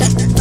that.